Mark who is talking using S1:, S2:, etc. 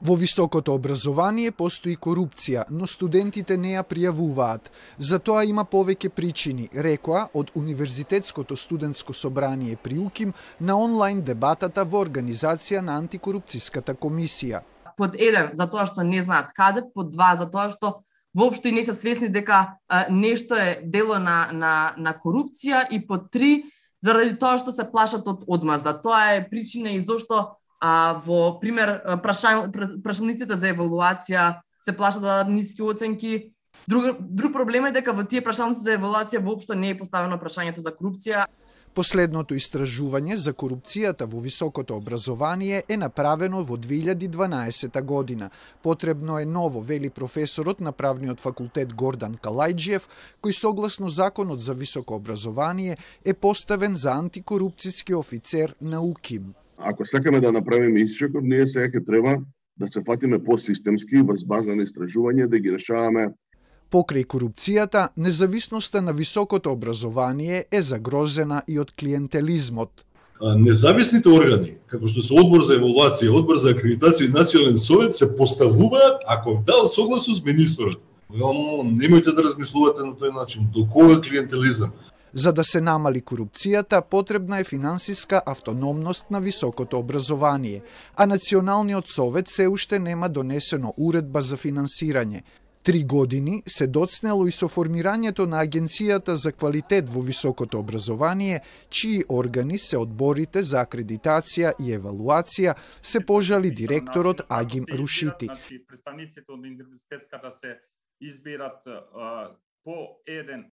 S1: Во високото образование постои корупција, но студентите не ја пријавуваат. За тоа има повеќе причини, рекоа од Универзитетското студентско собрание при УКИМ на онлайн дебатата во организација на антикорупцијската комисија.
S2: Под еден, затоа што не знаат каде, под два, за тоа што воопшто и не се свесни дека а, нешто е дело на, на, на корупција и под три, заради тоа што се плашат од одмазда. Тоа е причина и зошто А, во пример, прашалниците за евалуација се плашат да дадат ниски оценки. Друг, друг проблем е дека во тие прашалници за евалуација воопшто не е поставено прашањето за корупција.
S1: Последното истражување за корупцијата во високото образование е направено во 2012 година. Потребно е ново, вели професорот на правниот факултет Гордан Калајджиев, кој согласно законот за високо образование е поставен за антикорупцијски офицер на УКИМ
S3: ако сакаме да направиме исчекот, ние сега ќе треба да се фатиме по-системски врз база на истражување, да ги решаваме
S1: Покрај корупцијата, независноста на високото образование е загрозена и од клиентелизмот.
S4: Независните органи, како што се одбор за еволуација, одбор за акредитација и национален совет се поставуваат ако дал согласност министерот. Немојте да размислувате на тој начин. До кога клиентелизам?
S1: За да се намали корупцијата, потребна е финансиска автономност на високото образование, а Националниот совет се уште нема донесено уредба за финансирање. Три години се доцнело и со формирањето на Агенцијата за квалитет во високото образование, чии органи се одборите за акредитација и евалуација, се пожали директорот Агим Рушити. Представниците од универзитетската се избират по еден